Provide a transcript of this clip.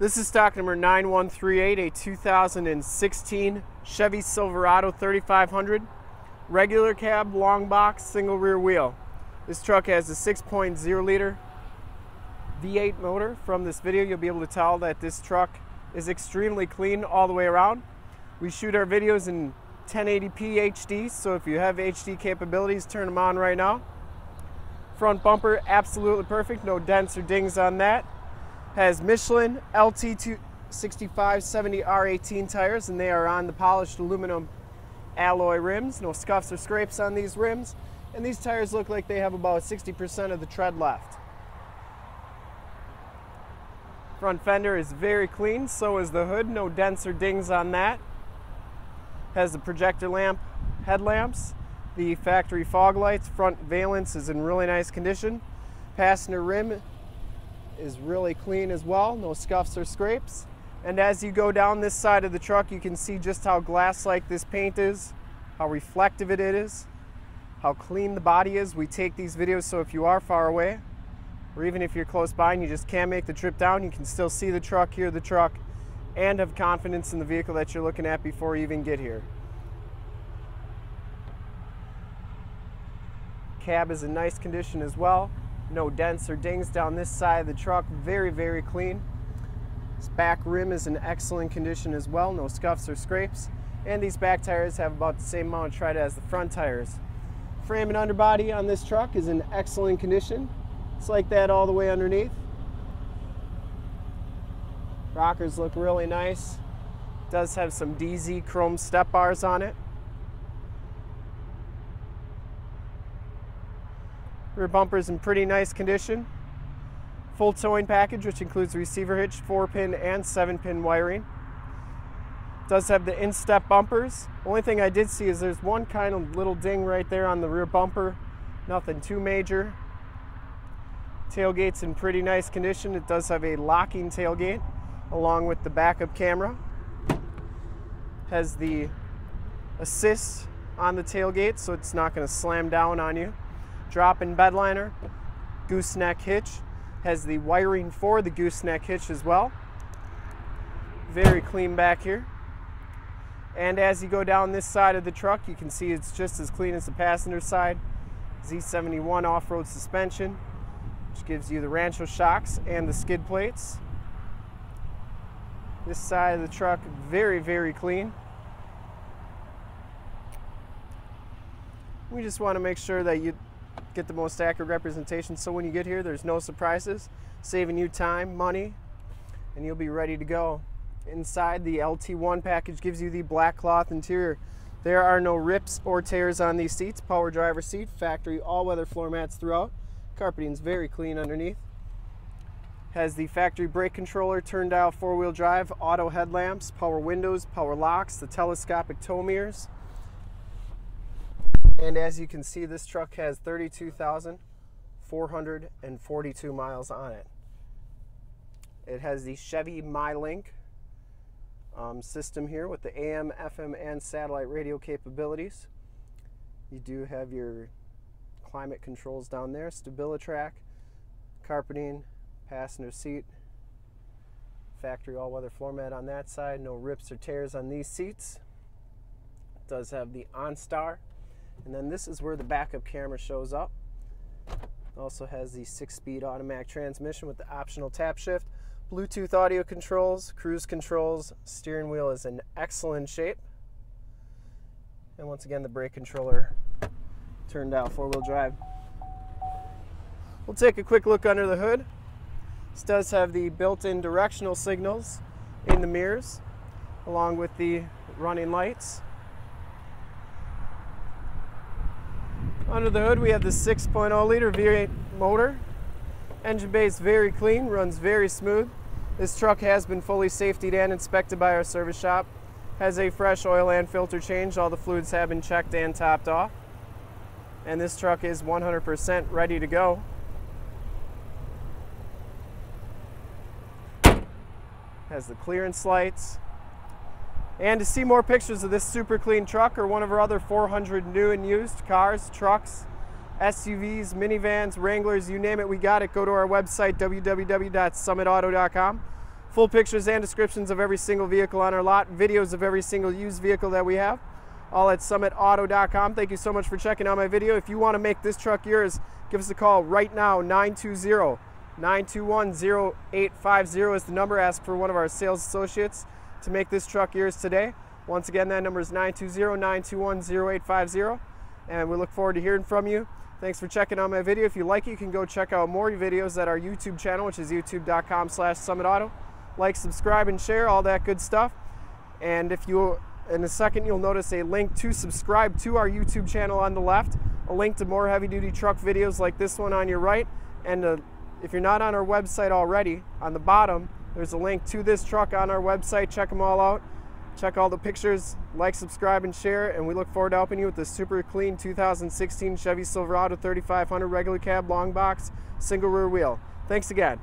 This is stock number 9138, a 2016 Chevy Silverado 3500. Regular cab, long box, single rear wheel. This truck has a 6.0 liter V8 motor. From this video, you'll be able to tell that this truck is extremely clean all the way around. We shoot our videos in 1080p HD, so if you have HD capabilities, turn them on right now. Front bumper, absolutely perfect, no dents or dings on that has Michelin LT6570 R18 tires and they are on the polished aluminum alloy rims. No scuffs or scrapes on these rims. And these tires look like they have about 60% of the tread left. Front fender is very clean, so is the hood. No dents or dings on that. Has the projector lamp headlamps, the factory fog lights. Front valence is in really nice condition. Passenger rim is really clean as well, no scuffs or scrapes. And as you go down this side of the truck, you can see just how glass-like this paint is, how reflective it is, how clean the body is. We take these videos so if you are far away, or even if you're close by and you just can't make the trip down, you can still see the truck, hear the truck, and have confidence in the vehicle that you're looking at before you even get here. Cab is in nice condition as well. No dents or dings down this side of the truck. Very, very clean. This back rim is in excellent condition as well. No scuffs or scrapes. And these back tires have about the same amount of tread as the front tires. Frame and underbody on this truck is in excellent condition. It's like that all the way underneath. Rockers look really nice. Does have some DZ chrome step bars on it. Rear bumper's in pretty nice condition. Full towing package, which includes receiver hitch, 4-pin and 7-pin wiring. Does have the instep bumpers. Only thing I did see is there's one kind of little ding right there on the rear bumper. Nothing too major. Tailgate's in pretty nice condition. It does have a locking tailgate along with the backup camera. Has the assist on the tailgate so it's not going to slam down on you drop-in bedliner, gooseneck hitch, has the wiring for the gooseneck hitch as well. Very clean back here. And as you go down this side of the truck, you can see it's just as clean as the passenger side. Z71 off-road suspension, which gives you the Rancho shocks and the skid plates. This side of the truck, very, very clean. We just want to make sure that you get the most accurate representation. So when you get here there's no surprises. Saving you time money and you'll be ready to go. Inside the LT1 package gives you the black cloth interior. There are no rips or tears on these seats. Power driver seat factory all-weather floor mats throughout. Carpeting is very clean underneath. Has the factory brake controller turn dial four-wheel drive auto headlamps power windows power locks the telescopic tow mirrors and as you can see, this truck has 32,442 miles on it. It has the Chevy MyLink um, system here with the AM, FM, and satellite radio capabilities. You do have your climate controls down there, StabiliTrak, carpeting, passenger seat, factory all-weather floor mat on that side, no rips or tears on these seats. It does have the OnStar and then this is where the backup camera shows up. Also has the six-speed automatic transmission with the optional tap shift, Bluetooth audio controls, cruise controls, steering wheel is in excellent shape. And once again, the brake controller turn dial four-wheel drive. We'll take a quick look under the hood. This does have the built-in directional signals in the mirrors, along with the running lights. Under the hood we have the 6.0 liter V8 motor. Engine bay is very clean, runs very smooth. This truck has been fully safetied and inspected by our service shop. Has a fresh oil and filter change. All the fluids have been checked and topped off. And this truck is 100% ready to go. Has the clearance lights, and to see more pictures of this super clean truck or one of our other 400 new and used cars, trucks, SUVs, minivans, Wranglers, you name it, we got it. Go to our website, www.summitauto.com. Full pictures and descriptions of every single vehicle on our lot, videos of every single used vehicle that we have, all at summitauto.com. Thank you so much for checking out my video. If you want to make this truck yours, give us a call right now, 920 921 0850 is the number. Ask for one of our sales associates to make this truck yours today. Once again, that number is 920 921 0850. And we look forward to hearing from you. Thanks for checking out my video. If you like it, you can go check out more videos at our YouTube channel, which is youtube.com slash summitauto. Like, subscribe, and share, all that good stuff. And if you, in a second, you'll notice a link to subscribe to our YouTube channel on the left, a link to more heavy-duty truck videos like this one on your right, and a, if you're not on our website already, on the bottom, there's a link to this truck on our website. Check them all out. Check all the pictures, like, subscribe, and share, and we look forward to helping you with this super clean 2016 Chevy Silverado 3500 regular cab long box single rear wheel. Thanks again.